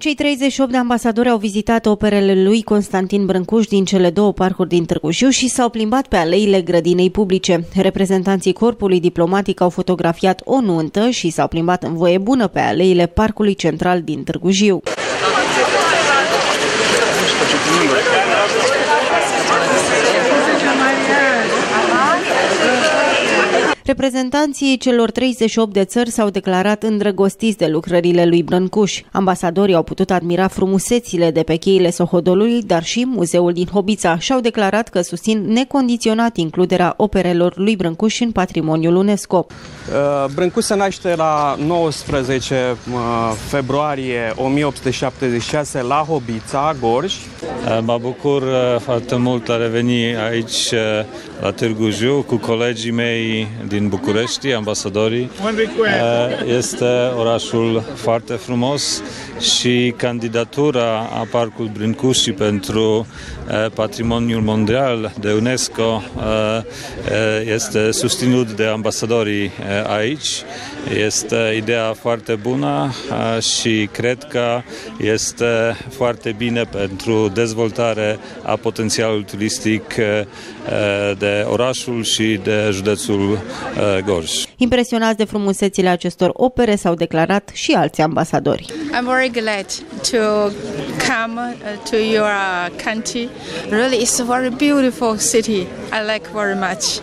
Cei 38 de ambasadori au vizitat operele lui Constantin Brâncuș din cele două parcuri din Târgu Jiu și s-au plimbat pe aleile grădinei publice. Reprezentanții corpului diplomatic au fotografiat o nuntă și s-au plimbat în voie bună pe aleile Parcului Central din Târgu Jiu. Reprezentanții celor 38 de țări s-au declarat îndrăgostiți de lucrările lui Brâncuș. Ambasadorii au putut admira frumusețile de pe cheile Sohodolului, dar și muzeul din Hobița și au declarat că susțin necondiționat includerea operelor lui Brâncuș în patrimoniul UNESCO. Uh, Brâncuș se naște la 19 uh, februarie 1876 la Hobița, Gorj. Uh, mă bucur foarte mult a reveni aici la Târgu Jiu cu colegii mei din din București, ambasadorii. Eh, este orașul foarte frumos și candidatura a Parcului Brincuși pentru eh, Patrimoniul Mondial de UNESCO eh, este susținut de ambasadorii aici. Este ideea foarte bună și cred că este foarte bine pentru dezvoltare a potențialului turistic de orașul și de județul Uh, Gorj. Impresionați de frumusețile acestor opere s-au declarat și alți ambasadori. I'm very glad to come uh, to your country. Really, it's a very beautiful city. I like very much.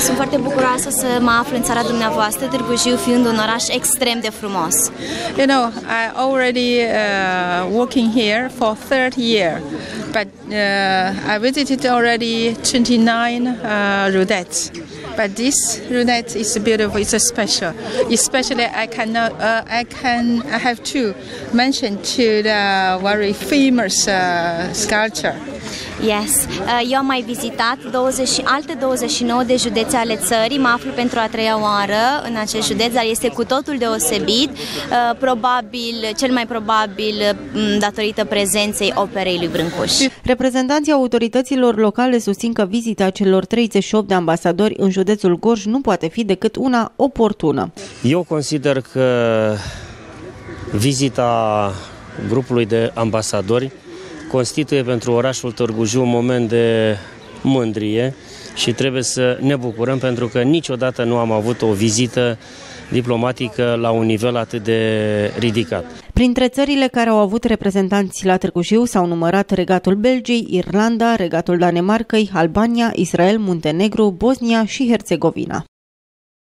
Sunt foarte bucuroasă să mă aflu în țara dumneavoastră, Târgu Jiu fiind un oraș extrem de frumos. You know, I already uh, working here for 30 years, but uh, I visited already 29 uh, Rudettes. But this lunette is beautiful. It's special. Especially, I cannot. Uh, I can. I have to mention to the very famous uh, sculpture. Yes. Uh, eu am mai vizitat 20, alte 29 de județe ale țării, mă aflu pentru a treia oară în acest județ, dar este cu totul deosebit, uh, probabil, cel mai probabil datorită prezenței operei lui Brâncuș. Reprezentanții autorităților locale susțin că vizita celor 38 de ambasadori în județul Gorj nu poate fi decât una oportună. Eu consider că vizita grupului de ambasadori constituie pentru orașul Târgu Jiu un moment de mândrie și trebuie să ne bucurăm pentru că niciodată nu am avut o vizită diplomatică la un nivel atât de ridicat. Printre țările care au avut reprezentanți la Târgu Jiu s-au numărat Regatul Belgiei, Irlanda, Regatul Danemarcăi, Albania, Israel, Muntenegru, Bosnia și Herțegovina.